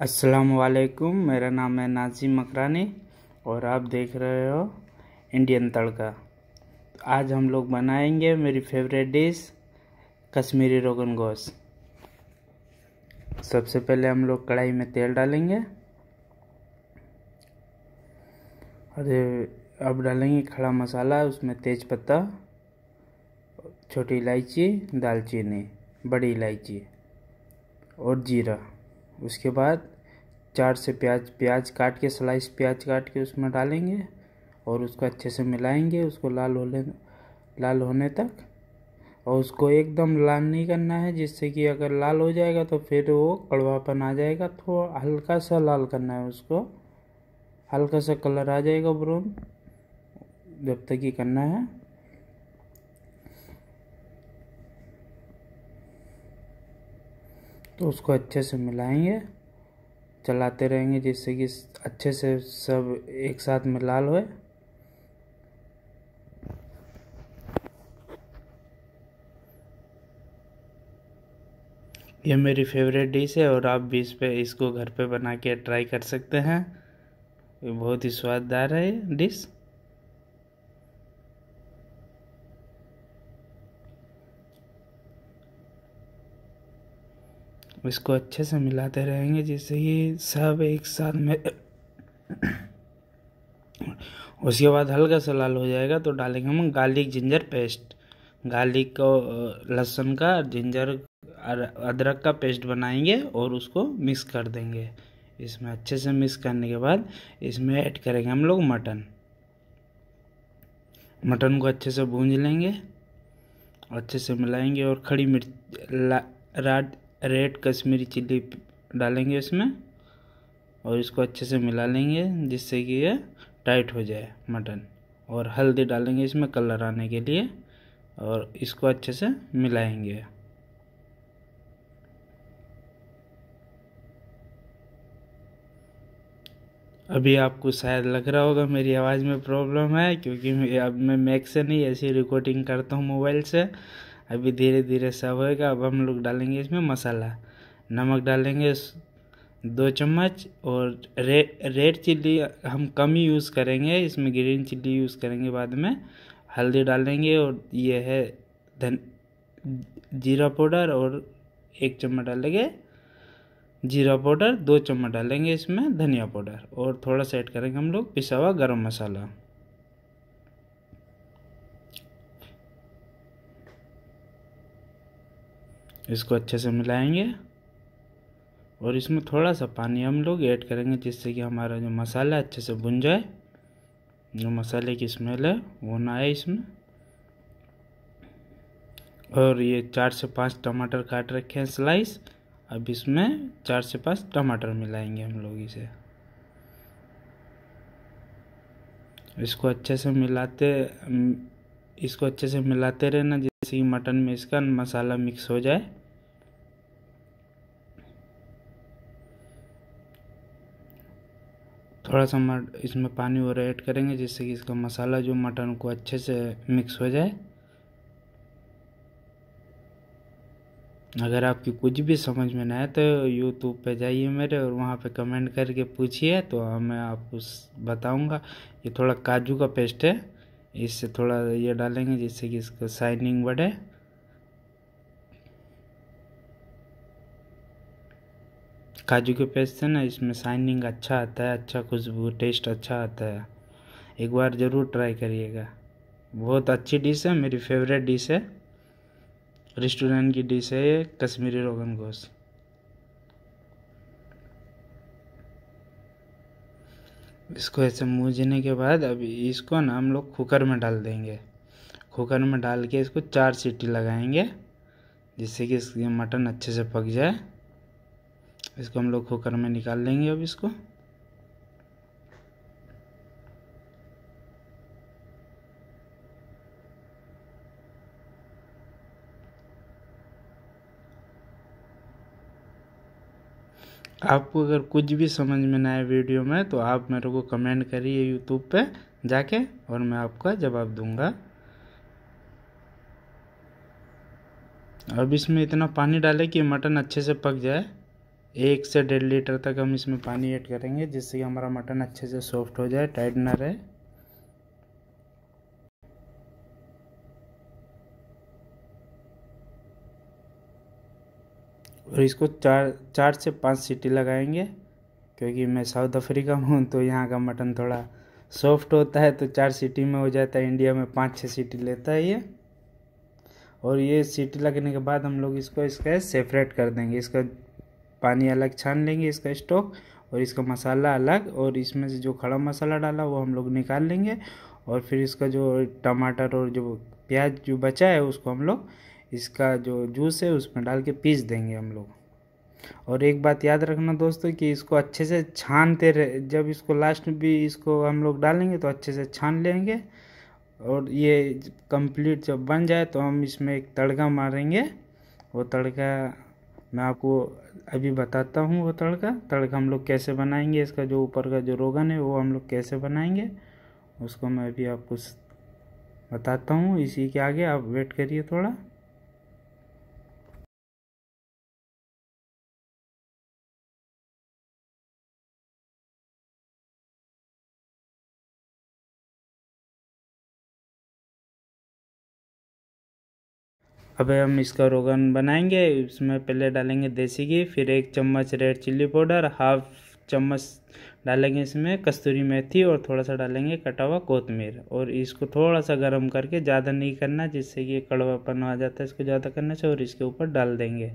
असलकुम मेरा नाम है नाजिम मकरानी और आप देख रहे हो इंडियन तड़का। आज हम लोग बनाएँगे मेरी फेवरेट डिश, कश्मीरी रोगन गोश सबसे पहले हम लोग कढ़ाई में तेल डालेंगे। और अब डालेंगे खड़ा मसाला, उसमें तेज पत्ता छोटी इलायची, दालचीनी, बड़ी इलायची और जीरा। उसके बाद चार से प्याज प्याज काट के स्लाइस प्याज काट के उसमें डालेंगे और उसको अच्छे से मिलाएँगे, उसको लाल होने लाल होने तक। और उसको एकदम लाल नहीं करना है, जिससे कि अगर लाल हो जाएगा तो फिर वो कड़वापन आ जाएगा। थोड़ा हल्का सा लाल करना है उसको। हल्का सा कलर आ जाएगा ब्राउन, जब तक ही करना है। तो उसको अच्छे से मिलाएँगे, चलाते रहेंगे जिससे कि अच्छे से सब एक साथ में लाल होए यह मेरी फेवरेट डिश है और आप भी इस पे, इसको घर पे बना के ट्राई कर सकते हैं। ये बहुत ही स्वाददार है डिश इसको अच्छे से मिलाते रहेंगे जिससे कि सब एक साथ में उसके बाद हल्का सा लाल हो जाएगा तो डालेंगे हम गार्लिक जिंजर पेस्ट। गार्लिक को लहसुन का, जिंजर अदरक का पेस्ट बनाएँगे और उसको मिक्स कर देंगे। इसमें अच्छे से मिक्स करने के बाद इसमें ऐड करेंगे हम लोग मटन। मटन को अच्छे से भूंज लेंगे, अच्छे से मिलाएँगे और खड़ी मिर्च रेड कश्मीरी चिल्ली डालेंगे इसमें और इसको अच्छे से मिला लेंगे जिससे कि ये टाइट हो जाए मटन। और हल्दी डालेंगे इसमें कलर आने के लिए और इसको अच्छे से मिलाएँगे। अभी आपको शायद लग रहा होगा मेरी आवाज़ में प्रॉब्लम है क्योंकि अब मैं मैक से नहीं, ऐसी रिकॉर्डिंग करता हूँ मोबाइल से। अभी धीरे धीरे सब होएगा, अब हम लोग डालेंगे इसमें मसाला। नमक डालेंगे दो चम्मच और रे, रेड चिल्ली हम कम ही यूज़ करेंगे, इसमें ग्रीन चिल्ली यूज़ करेंगे बाद में। हल्दी डालेंगे और ये है धन, जीरा पाउडर और एक चम्मच डालेंगे। जीरा पाउडर, दो चम्मच डालेंगे इसमें धनिया पाउडर और थोड़ा सा ऐड करेंगे हम लोग पिसा हुआ गर्म मसाला। इसको अच्छे से मिलाएँगे। और इसमें थोड़ा सा पानी हम लोग ऐड करेंगे जिससे कि हमारा जो मसाला अच्छे से भुन जाए। जो मसाले की स्मेल है, वो ना आए इसमें। और ये चार से पाँच टमाटर काट रखे हैं स्लाइस अब इसमें चार से पाँच टमाटर मिलाएँगे हम लोग इसे। इसको अच्छे से मिलाते इसको अच्छे से मिलाते रहना जिससे कि मटन में इसका मसाला मिक्स हो जाए। थोड़ा सा इसमें पानी और ऐड करेंगे, जिससे कि इसका मसाला जो मटन को अच्छे से मिक्स हो जाए। अगर आपकी कुछ भी समझ में ना आए तो यूट्यूब पे जाइए मेरे और वहाँ पे कमेंट करके पूछिए तो मैं आपको बताऊँगा। ये थोड़ा काजू का पेस्ट है। इससे थोड़ा ये डालेंगे जिससे कि इसका शाइनिंग बढ़े। काजू के पेस्ट से ना इसमें शाइनिंग अच्छा आता है अच्छा खुशबू टेस्ट अच्छा आता है। एक बार ज़रूर ट्राई करिएगा। बहुत अच्छी डिश है, मेरी फेवरेट डिश है। रेस्टोरेंट की डिश है ये, कश्मीरी रोगन गोश्त। इसको ऐसे मूझने के बाद अभी इसको ना हम लोग कुकर में डाल देंगे। कुकर में डाल के इसको चार सीटी लगाएँगे, जिससे कि इसकी मटन अच्छे से पक जाए। इसको हम लोग कुकर में निकाल लेंगे अब इसको। आपको अगर कुछ भी समझ में ना आए वीडियो में तो आप मेरे को कमेंट करिए यूट्यूब पे जाके और मैं आपका जवाब दूँगा। अब इसमें इतना पानी डालें कि मटन अच्छे से पक जाए। एक से डेढ़ लीटर तक हम इसमें पानी ऐड करेंगे, जिससे कि हमारा मटन अच्छे से सॉफ्ट हो जाए, टाइट ना रहे। और इसको चार चार से पाँच सीटी लगाएँगे, क्योंकि मैं साउथ अफ्रीका में हूँ तो यहाँ का मटन थोड़ा सॉफ्ट होता है तो चार सीटी में हो जाता है, इंडिया में पाँच छः सीटी लेता है ये। और ये सीटी लगने के बाद हम लोग इसको, इसका सेपरेट कर देंगे, इसका पानी अलग छान लेंगे, इसका स्टॉक, और इसका मसाला अलग, और इसमें से जो खड़ा मसाला डाला वो हम लोग निकाल लेंगे, और फिर इसका जो टमाटर और जो प्याज जो बचा है, उसको हम लोग इसका जो जूस है उसमें डाल के पीस देंगे हम लोग। और एक बात याद रखना दोस्तों कि इसको अच्छे से छानते रहे, जब इसको लास्ट में भी इसको हम लोग डालेंगे तो अच्छे से छान लेंगे। और ये कंप्लीट जब बन जाए तो हम इसमें एक तड़का मारेंगे। वो तड़का मैं आपको अभी बताता हूँ वो तड़का। तड़का हम लोग कैसे बनाएँगे, इसका जो ऊपर का जो रोगन है वो हम लोग कैसे बनाएँगे, उसको मैं अभी आपको बताता हूँ। इसी के आगे आप वेट करिए थोड़ा। अब हम इसका रोगन बनाएँगे, इसमें पहले डालेंगे देसी घी, फिर एक चम्मच रेड चिल्ली पाउडर हाफ़ चम्मच डालेंगे इसमें कस्तूरी मेथी और थोड़ा सा डालेंगे कटा हुआ कोतमीर। और इसको थोड़ा सा गर्म करके ज़्यादा नहीं करना, जिससे कि कड़वापन आ जाता है, इसको ज़्यादा करने से और इसके ऊपर डाल देंगे।